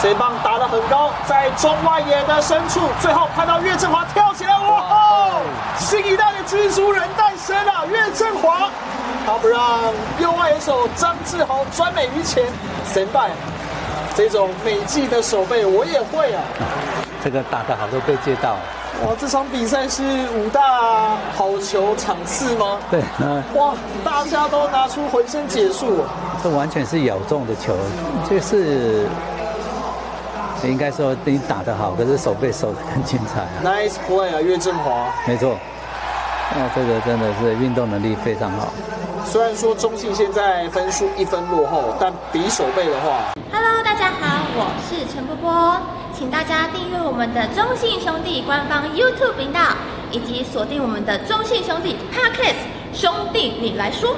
这棒打得很高，在中外野的深处，最后看到岳振华跳起来，哇哦！新一代的蜘蛛人诞生了，岳振华，他不让右外野手张志豪专美于前，神败。这种美技的手背我也会啊！这个打得好都被接到。哇，这场比赛是五大好球场次吗？对，嗯。哇，大家都拿出浑身解数。这完全是咬中的球，就是应该说你打得好，可是手背守得很精彩啊。Nice play 啊，岳振华。没错。哦，这个真的是运动能力非常好。虽然说中信现在分数一分落后，但比手背的话。Hello，大家好，我是陈波波，请大家订阅我们的中信兄弟官方 YouTube 频道，以及锁定我们的中信兄弟 Podcast 兄弟你来说。